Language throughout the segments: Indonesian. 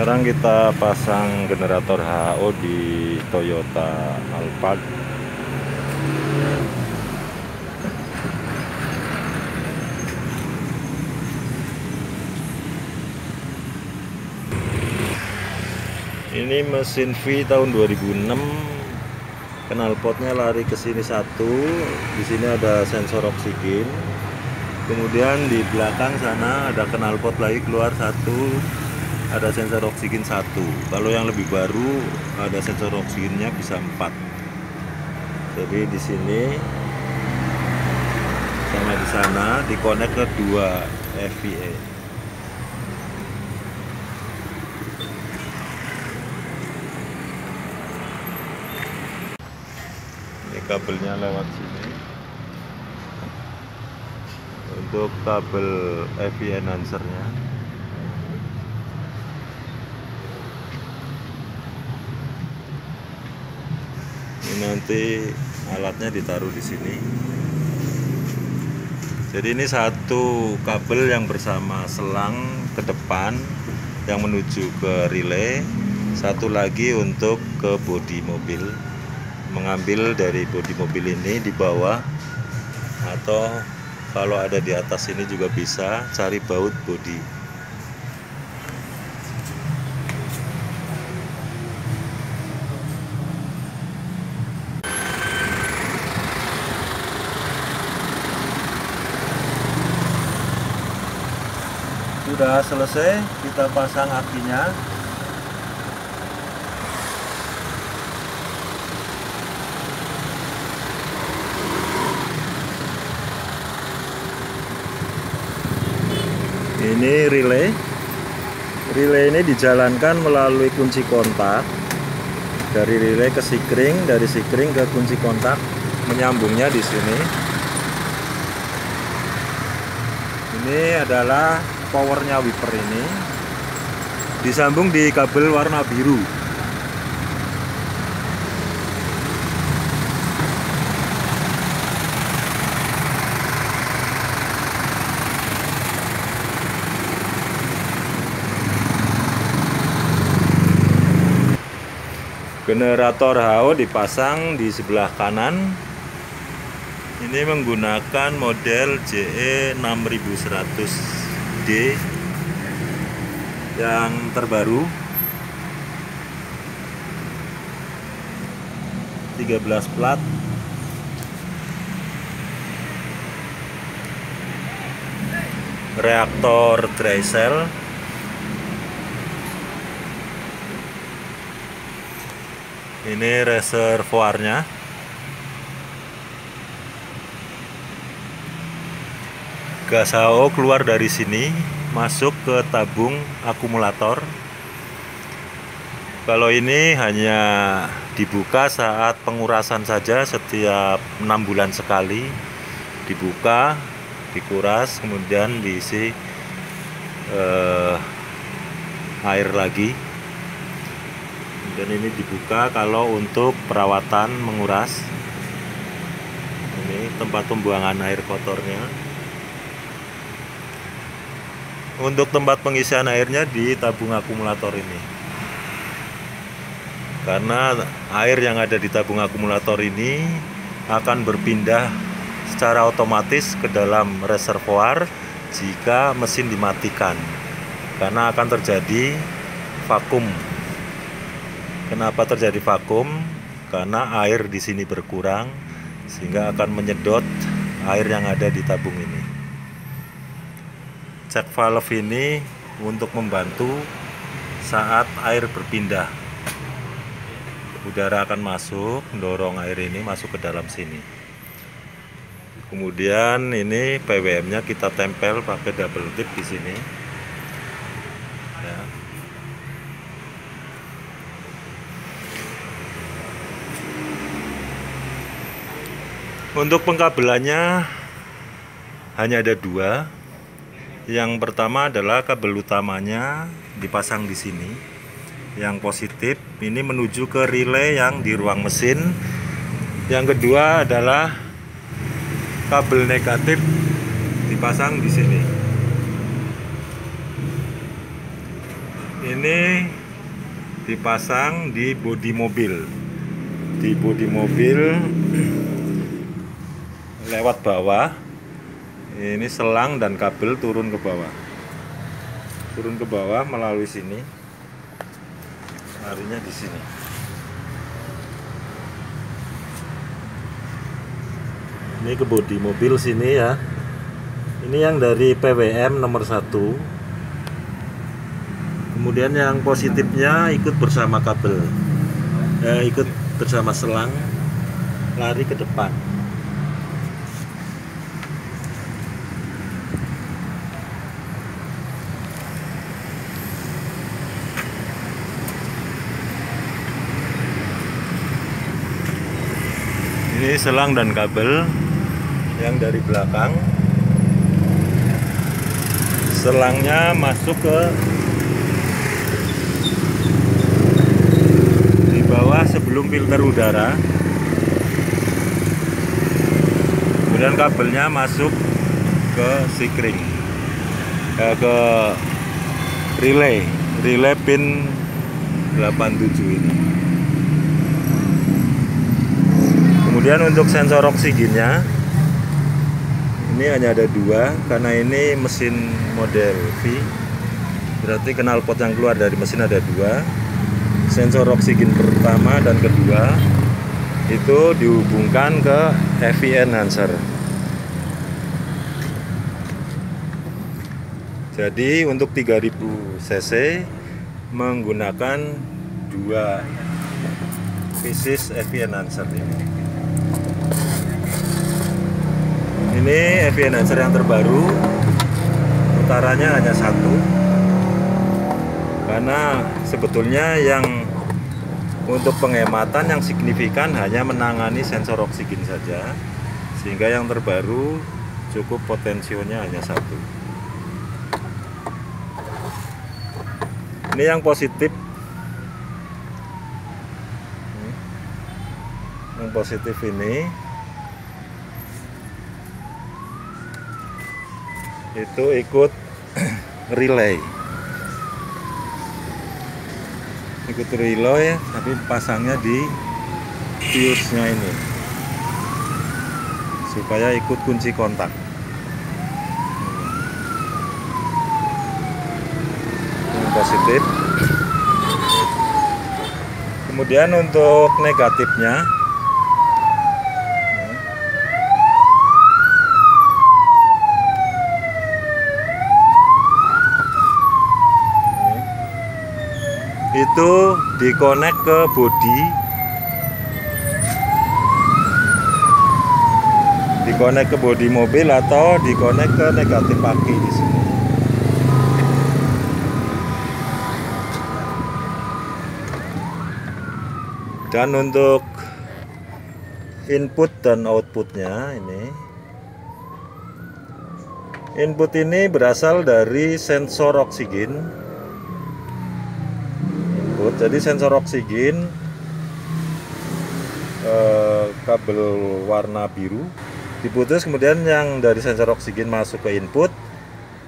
sekarang kita pasang generator HO di Toyota Alphard. Ini mesin V tahun 2006 knalpotnya lari ke sini satu. Di sini ada sensor oksigen. Kemudian di belakang sana ada knalpot lagi keluar satu ada sensor oksigen satu. Kalau yang lebih baru ada sensor oksigennya bisa empat. Jadi di sini sama di sana dikonek ke dua FVA kabelnya lewat sini. Untuk kabel EV enhancernya nanti alatnya ditaruh di sini. Jadi ini satu kabel yang bersama selang ke depan yang menuju ke relay satu lagi untuk ke bodi mobil. Mengambil dari bodi mobil ini di bawah atau kalau ada di atas ini juga bisa cari baut bodi sudah selesai kita pasang akinya ini relay. Relay ini dijalankan melalui kunci kontak. Dari relay ke sikring dari sikring ke kunci kontak menyambungnya di sini. Ini adalah powernya wiper ini disambung di kabel warna biru. Generator HO dipasang di sebelah kanan. Ini menggunakan model JE 6100D yang terbaru. 13 plat. Reaktor dry cell. Ini reservoirnya gas HO keluar dari sini masuk ke tabung akumulator. Kalau ini hanya dibuka saat pengurasan saja setiap enam bulan sekali dibuka dikuras kemudian diisi eh, air lagi. Dan ini dibuka kalau untuk perawatan menguras. Ini tempat pembuangan air kotornya untuk tempat pengisian airnya di tabung akumulator ini karena air yang ada di tabung akumulator ini akan berpindah secara otomatis ke dalam reservoir jika mesin dimatikan karena akan terjadi vakum Kenapa terjadi vakum? Karena air di sini berkurang sehingga akan menyedot air yang ada di tabung ini. Cek valve ini untuk membantu saat air berpindah. Udara akan masuk, mendorong air ini masuk ke dalam sini. Kemudian ini PWM-nya kita tempel pakai double tip di sini. Untuk pengkabelannya hanya ada dua. Yang pertama adalah kabel utamanya dipasang di sini. Yang positif ini menuju ke relay yang di ruang mesin. Yang kedua adalah kabel negatif dipasang di sini. ini dipasang di bodi mobil di bodi mobil lewat bawah ini selang dan kabel turun ke bawah. Turun ke bawah melalui sini. Larinya di sini. Ini ke bodi mobil sini ya. Ini yang dari PWM nomor 1 kemudian yang positifnya ikut bersama kabel. Eh, ikut bersama selang lari ke depan selang dan kabel yang dari belakang. Selangnya masuk ke di bawah sebelum filter udara. Kemudian kabelnya masuk ke sikring eh, ke relay relay pin 87 ini kemudian untuk sensor oksigennya ini hanya ada dua karena ini mesin model V. Berarti knalpot yang keluar dari mesin ada dua. Sensor oksigen pertama dan kedua itu dihubungkan ke FI enhancer jadi untuk 3000 cc menggunakan dua pieces FI enhancer ini EV Enhancer yang terbaru utaranya hanya satu. Karena sebetulnya yang untuk penghematan yang signifikan hanya menangani sensor oksigen saja sehingga yang terbaru cukup potensinya hanya satu. Ini yang positif. Yang positif ini itu ikut relay. Ikut relay tapi pasangnya di fuse nya ini. Supaya ikut kunci kontak. Ini positif. Kemudian untuk negatifnya itu dikonek ke bodi dikonek ke bodi mobil atau dikonek ke negatif aki di sini. Dan untuk input dan outputnya ini input ini berasal dari sensor oksigen input jadi sensor oksigen eh, kabel warna biru diputus. Kemudian yang dari sensor oksigen masuk ke input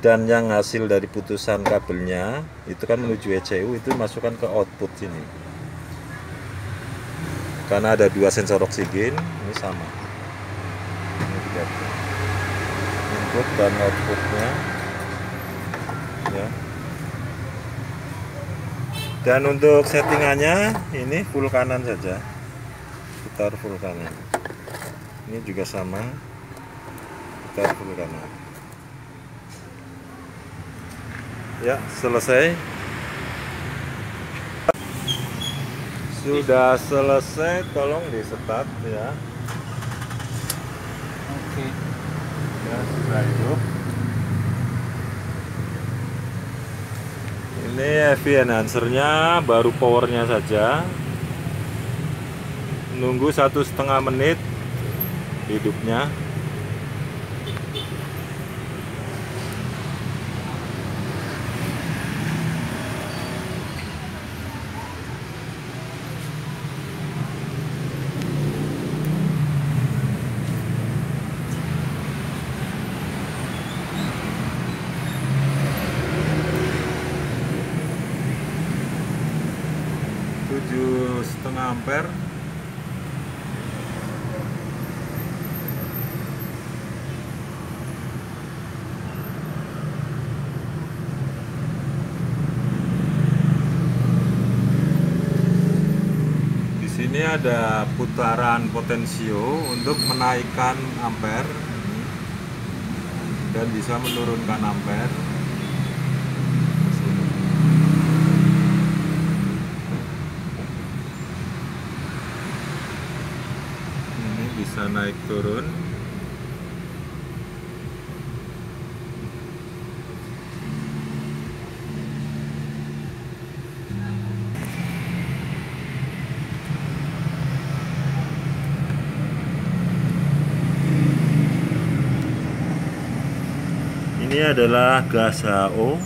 dan yang hasil dari putusan kabelnya itu kan menuju ECU itu masukkan ke output sini. Karena ada dua sensor oksigen ini sama. Ini input dan outputnya ya dan untuk settingannya ini full kanan saja. Putar full kanan. Ini juga sama. Putar full kanan. Ya selesai. Sudah selesai tolong di start ya. Oke. Ya sudah hidup ini heavy enhancernya baru powernya saja. Nunggu satu setengah menit hidupnya di sini ada putaran potensio untuk menaikkan ampere. Dan bisa menurunkan ampere. Ini bisa naik turun ini adalah gas HO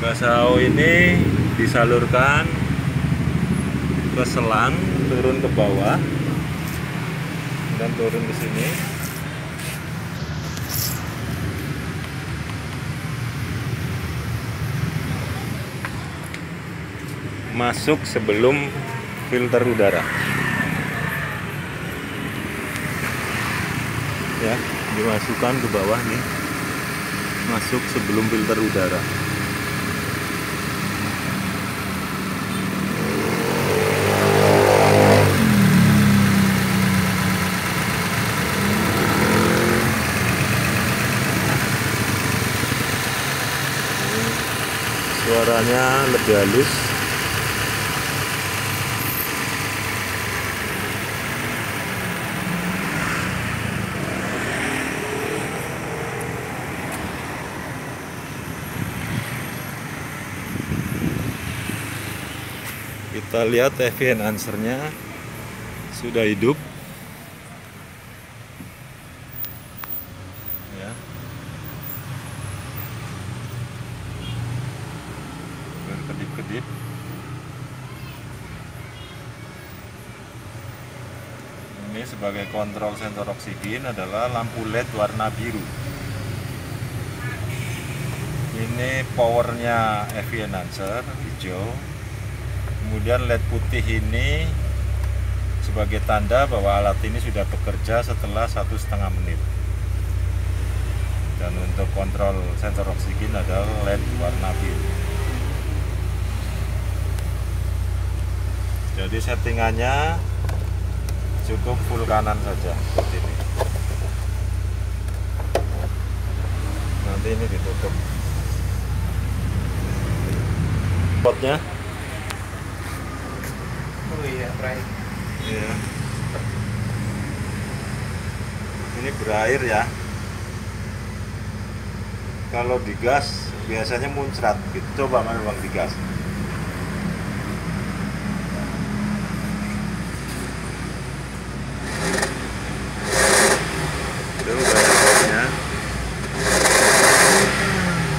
gas HO ini disalurkan ke selang turun ke bawah dan turun ke sini. Masuk sebelum filter udara. Ya dimasukkan ke bawah nih. Masuk sebelum filter udara. Suaranya lebih halus kita lihat TV enhancernya sudah hidup. Ya. Berkedip-kedip ini sebagai kontrol sensor oksigen adalah lampu LED warna biru. Ini powernya EV enhancer hijau kemudian LED putih ini sebagai tanda bahwa alat ini sudah bekerja setelah satu setengah menit. Dan untuk kontrol sensor oksigen adalah LED warna biru. Jadi settingannya cukup full kanan saja seperti ini. Nanti ini ditutup. Potnya Oh iya, right. Iya. Ini berair ya. Kalau digas biasanya muncrat. Gitu. Coba memang digas. Itu bayarnya.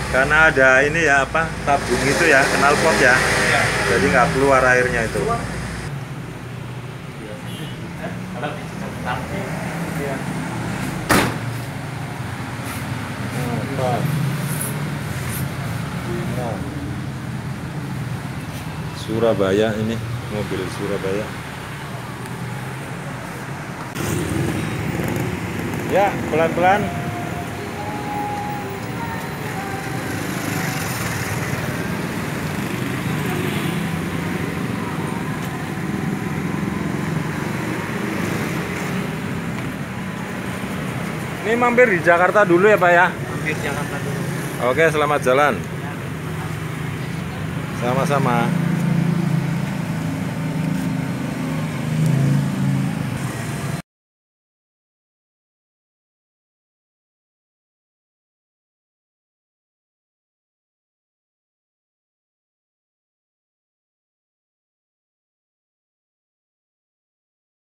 Karena ada ini ya apa tabung itu ya, kenal pot ya. Iya. Jadi nggak keluar airnya itu. Kalau ya. Lima. Surabaya ini mobil Surabaya. Ya, pelan-pelan. Ini mampir di Jakarta dulu ya Pak ya? Mampir Jakarta dulu. Oke, selamat jalan. Sama-sama.